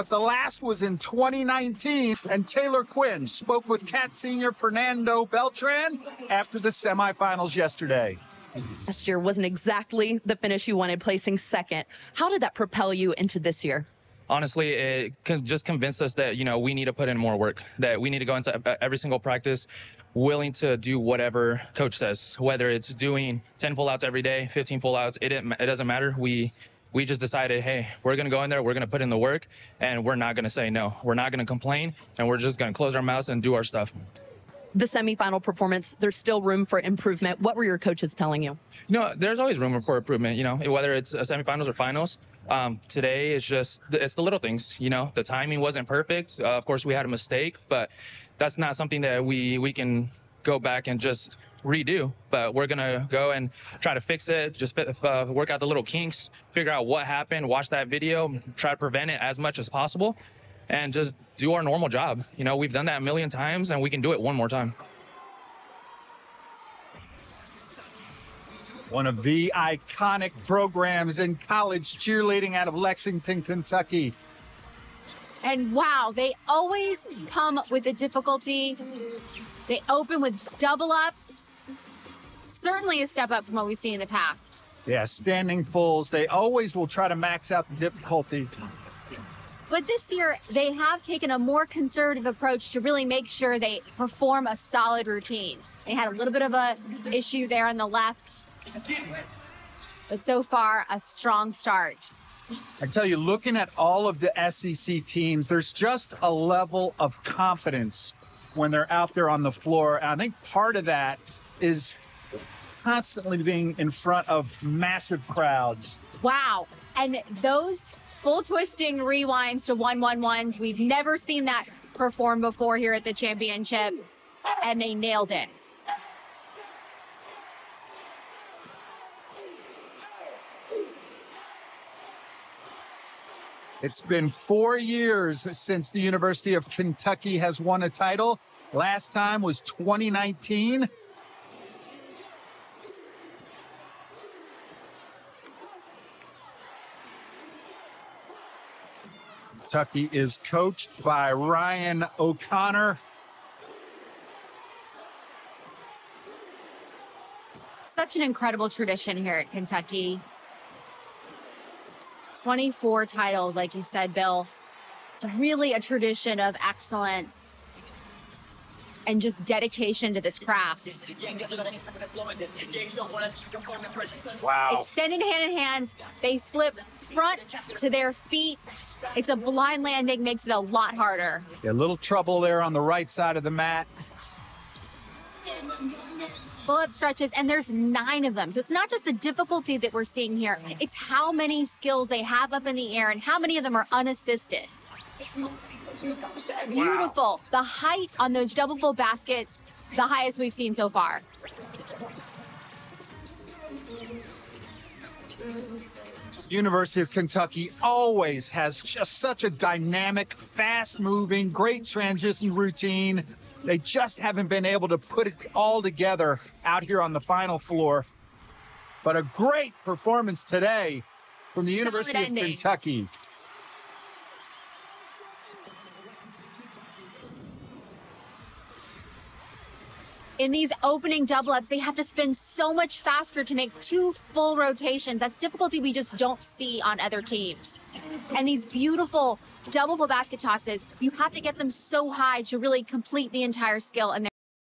but the last was in 2019. And Taylor Quinn spoke with Cat senior Fernando Beltran after the semifinals yesterday. Last year wasn't exactly the finish you wanted, placing second. How did that propel you into this year? honestly, it just convinced us that, you know, we need to put in more work, that we need to go into every single practice willing to do whatever coach says, whether it's doing 10 full outs every day, 15 full outs, it, it doesn't matter. We, we just decided, hey, we're going to go in there, we're going to put in the work, and we're not going to say no. We're not going to complain, and we're just going to close our mouths and do our stuff the semifinal performance, there's still room for improvement. What were your coaches telling you? You know, there's always room for improvement, you know, whether it's semifinals or finals. Um, today it's just it's the little things, you know. The timing wasn't perfect. Uh, of course, we had a mistake, but that's not something that we we can go back and just redo. But we're gonna go and try to fix it. Just uh, work out the little kinks, figure out what happened, watch that video, try to prevent it as much as possible, and just do our normal job. You know, we've done that a million times, and we can do it one more time. one of the iconic programs in college cheerleading out of Lexington, Kentucky. And wow, they always come with a difficulty. They open with double ups. Certainly a step up from what we've seen in the past. Yeah, standing fulls. They always will try to max out the difficulty. But this year, they have taken a more conservative approach to really make sure they perform a solid routine. They had a little bit of a issue there on the left but so far, a strong start. I tell you, looking at all of the SEC teams, there's just a level of confidence when they're out there on the floor. And I think part of that is constantly being in front of massive crowds. Wow. And those full twisting rewinds to 111s, we've never seen that perform before here at the championship. And they nailed it. It's been four years since the University of Kentucky has won a title. Last time was 2019. Kentucky is coached by Ryan O'Connor. Such an incredible tradition here at Kentucky. 24 titles, like you said, Bill. It's really a tradition of excellence and just dedication to this craft. Wow. Extended hand in hands, they slip front to their feet. It's a blind landing, makes it a lot harder. Yeah, a little trouble there on the right side of the mat pull up stretches, and there's nine of them. So it's not just the difficulty that we're seeing here, it's how many skills they have up in the air and how many of them are unassisted. Beautiful. Wow. The height on those double full baskets, the highest we've seen so far. University of Kentucky always has just such a dynamic, fast moving, great transition routine. They just haven't been able to put it all together out here on the final floor. But a great performance today from the University of Kentucky. In these opening double ups, they have to spin so much faster to make two full rotations. That's difficulty we just don't see on other teams. And these beautiful double full basket tosses, you have to get them so high to really complete the entire skill. And